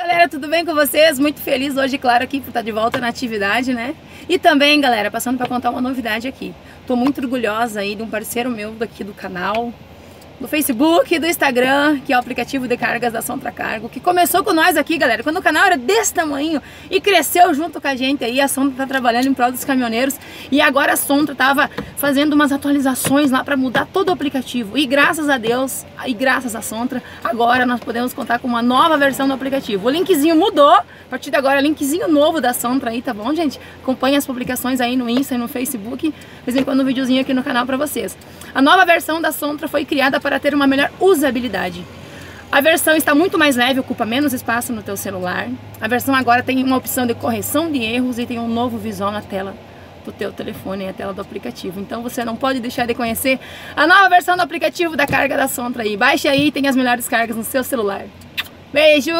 Galera, tudo bem com vocês? Muito feliz hoje, claro, aqui por estar de volta na atividade, né? E também, galera, passando para contar uma novidade aqui. Tô muito orgulhosa aí de um parceiro meu daqui do canal, do Facebook, do Instagram, que é o aplicativo de cargas da Sontra Cargo, que começou com nós aqui, galera, quando o canal era desse tamanho e cresceu junto com a gente aí. A Sontra tá trabalhando em prol dos caminhoneiros e agora a Sontra tava fazendo umas atualizações lá para mudar todo o aplicativo. E graças a Deus e graças a Sontra, agora nós podemos contar com uma nova versão do aplicativo. O linkzinho mudou, a partir de agora, linkzinho novo da Sontra aí, tá bom, gente? Acompanhe as publicações aí no Insta e no Facebook, de vez em quando um videozinho aqui no canal para vocês. A nova versão da Sontra foi criada para ter uma melhor usabilidade. A versão está muito mais leve, ocupa menos espaço no teu celular. A versão agora tem uma opção de correção de erros e tem um novo visual na tela do teu telefone, a tela do aplicativo. Então você não pode deixar de conhecer a nova versão do aplicativo da carga da Sontra aí. Baixe aí, tem as melhores cargas no seu celular. Beijo!